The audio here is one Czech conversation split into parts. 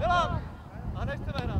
Milan! A nechceme hrát.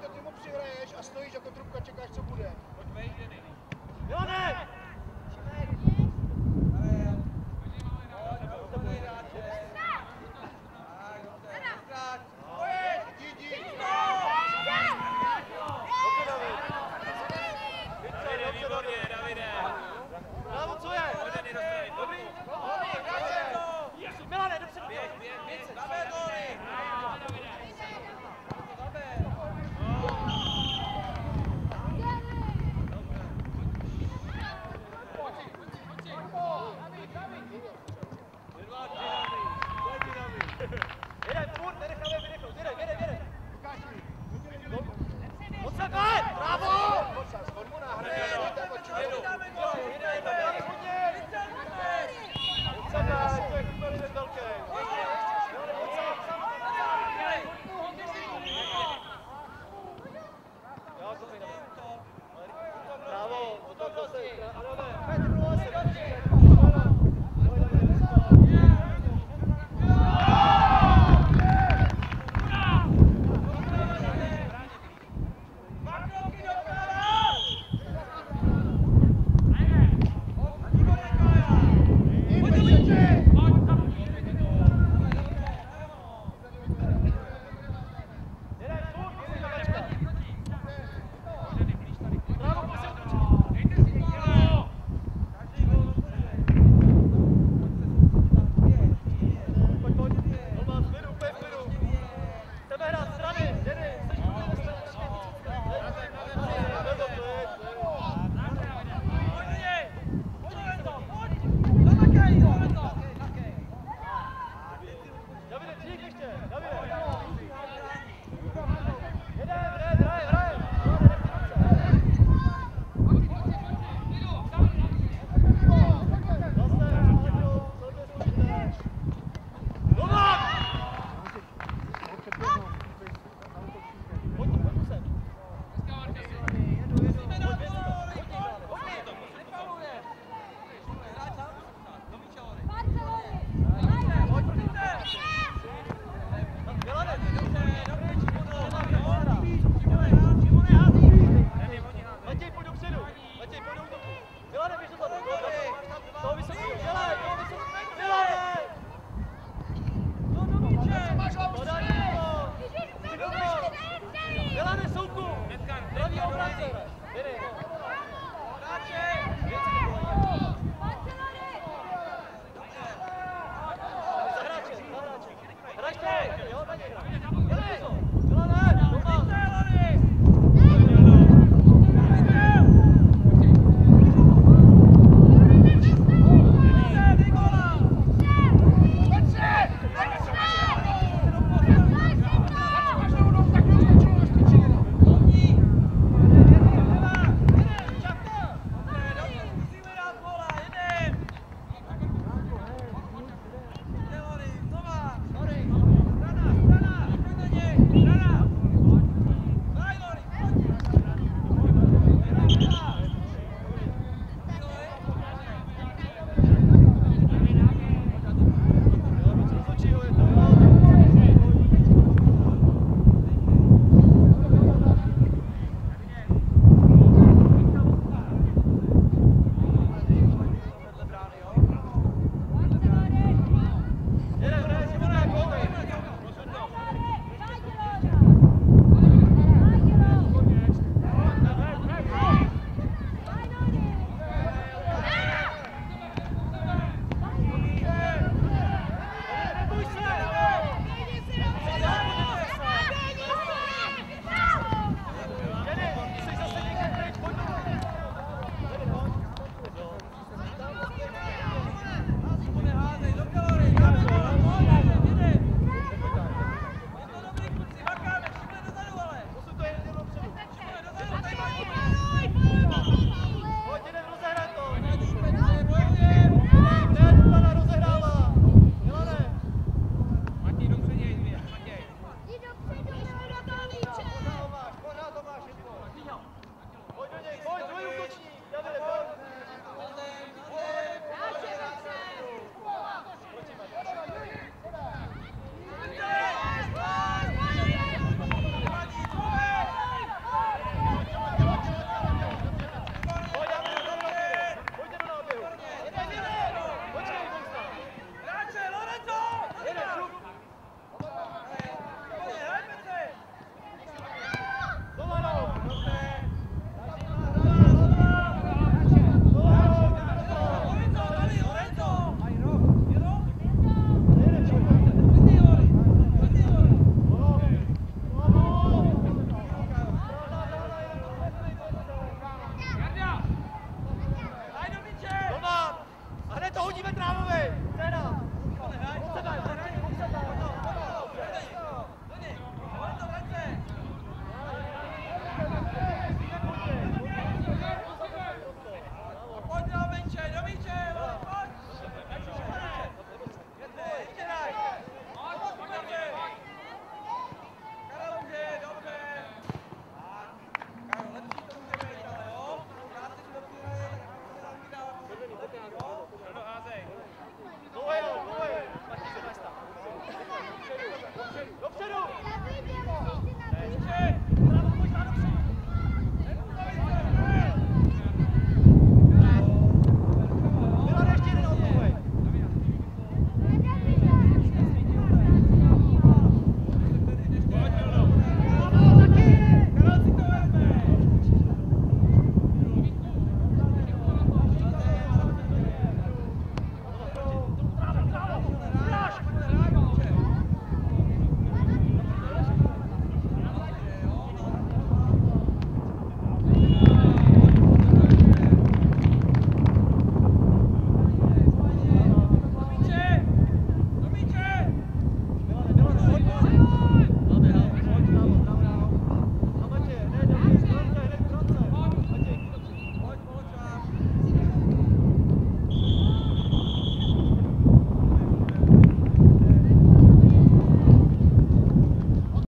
Peťo, ty mu přihraješ a stojíš jako trubka, čekáš, co bude. Pojďme jít, Jony. ne!